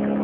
back.